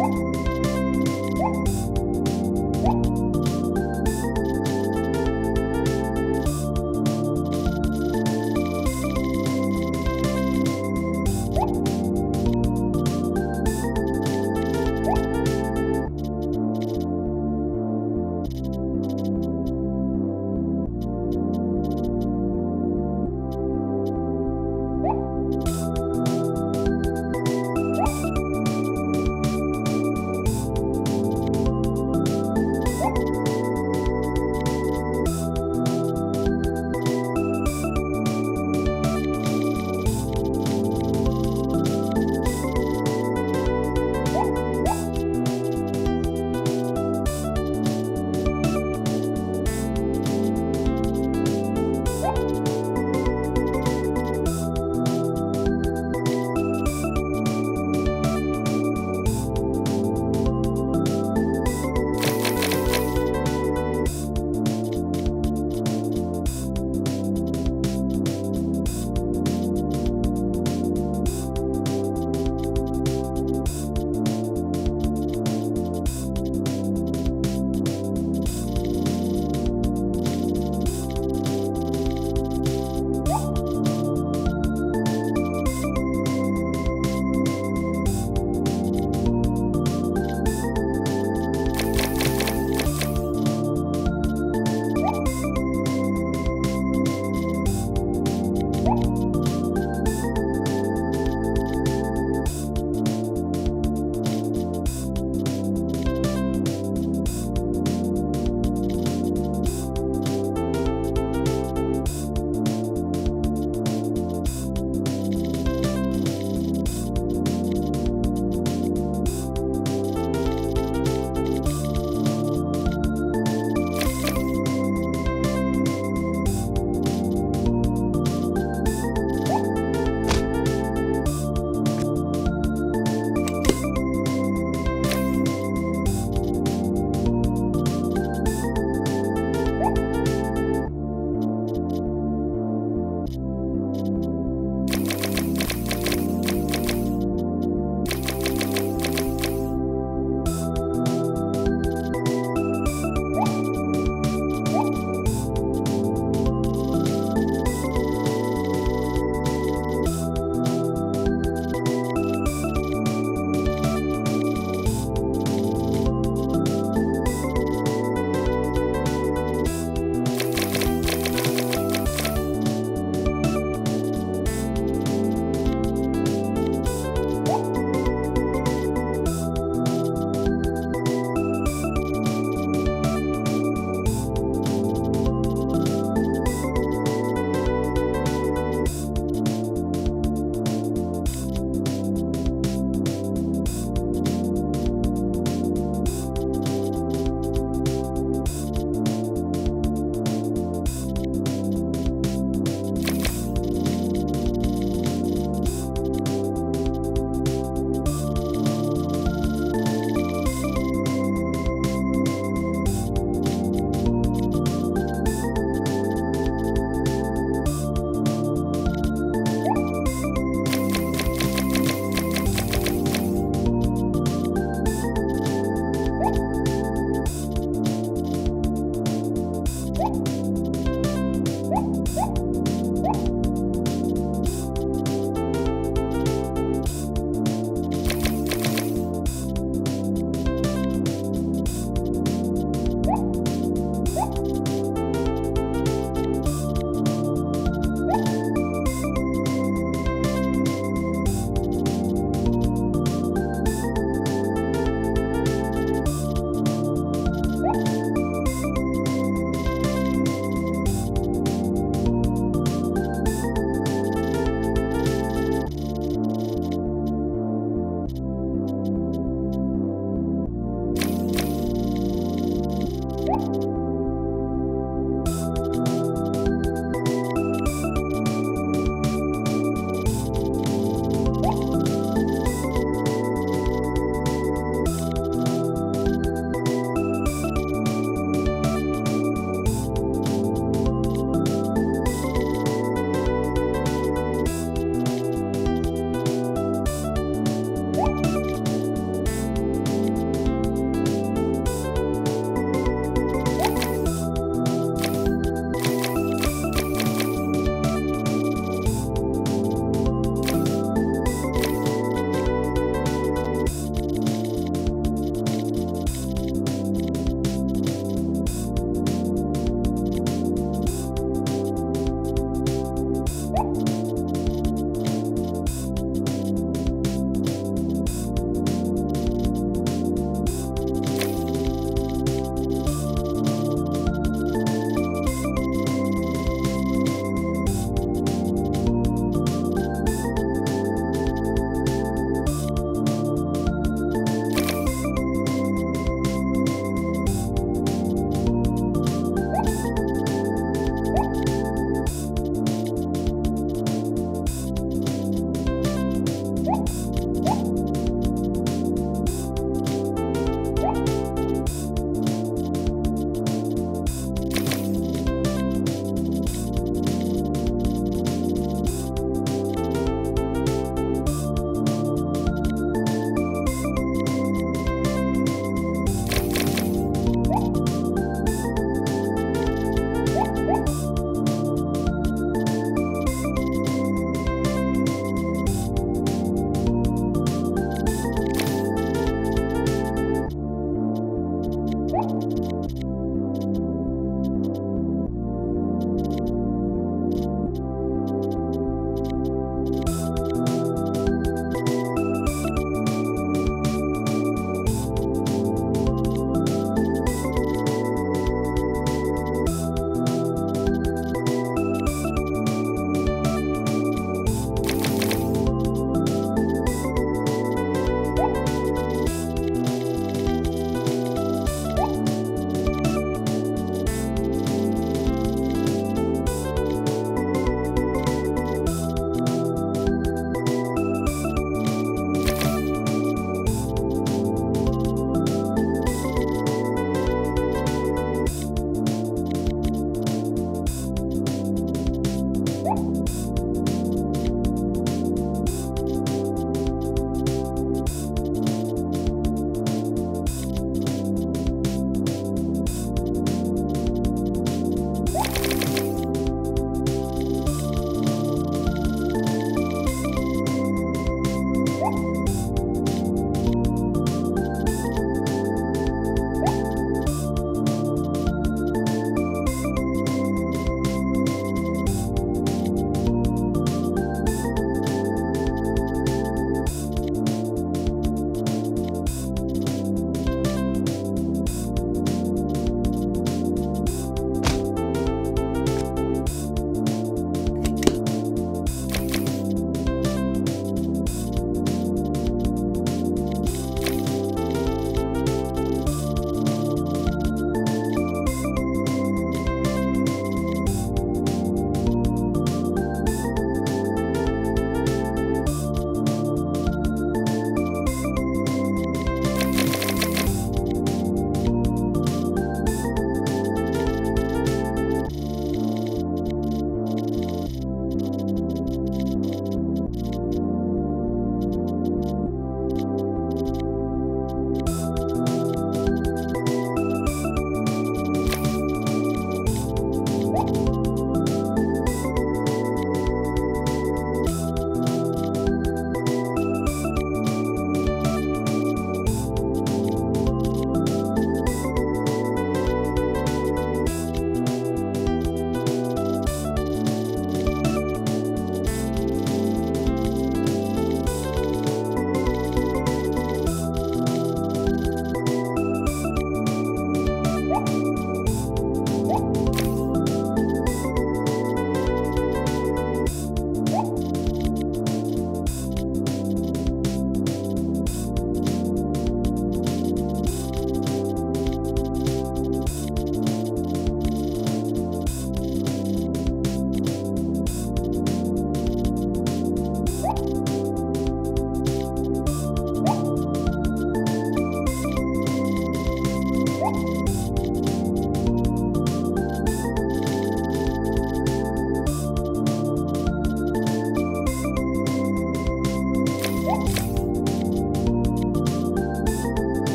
you